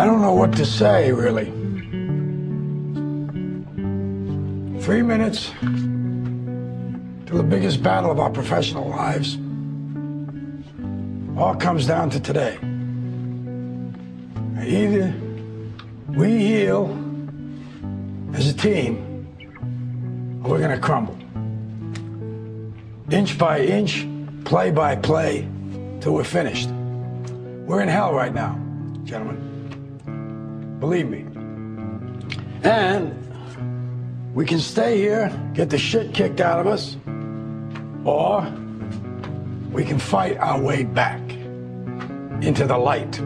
I don't know what to say, really. Three minutes to the biggest battle of our professional lives. All comes down to today. Either we heal as a team, or we're going to crumble. Inch by inch, play by play, till we're finished. We're in hell right now, gentlemen. Believe me. And we can stay here, get the shit kicked out of us, or we can fight our way back into the light.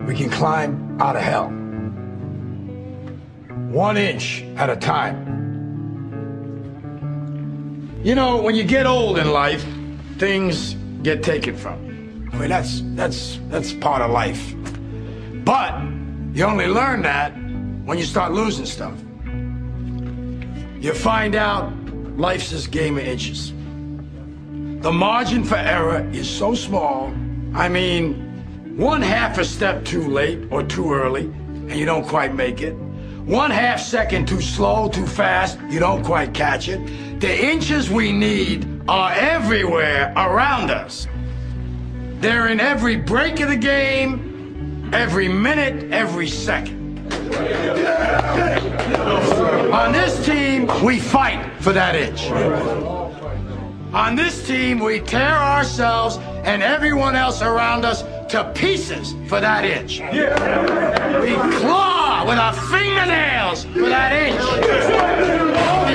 We can climb out of hell. One inch at a time. You know, when you get old in life, things get taken from you. I mean, that's that's that's part of life. But you only learn that when you start losing stuff. You find out life's this game of inches. The margin for error is so small. I mean, one half a step too late or too early, and you don't quite make it. One half second too slow, too fast, you don't quite catch it. The inches we need are everywhere around us. They're in every break of the game, every minute, every second. On this team, we fight for that inch. On this team, we tear ourselves and everyone else around us to pieces for that inch. We claw with our fingernails for that inch.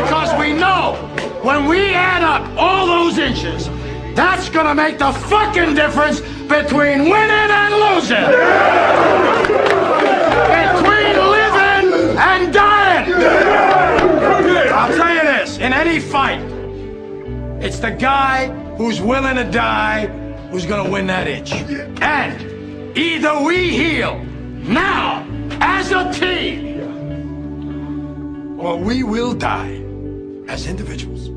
Because we know when we add up all those inches, that's gonna make the fucking difference between winning and losing. Between living and dying. I'll tell you this, in any fight, it's the guy who's willing to die who's gonna win that itch. And either we heal now as a team, or we will die as individuals.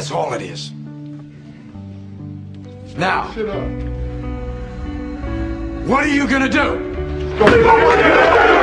That's all it is. Now, what are you gonna do?